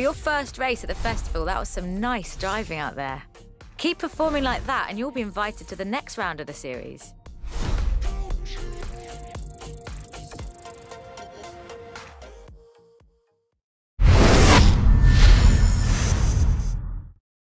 For your first race at the festival, that was some nice driving out there. Keep performing like that and you'll be invited to the next round of the series.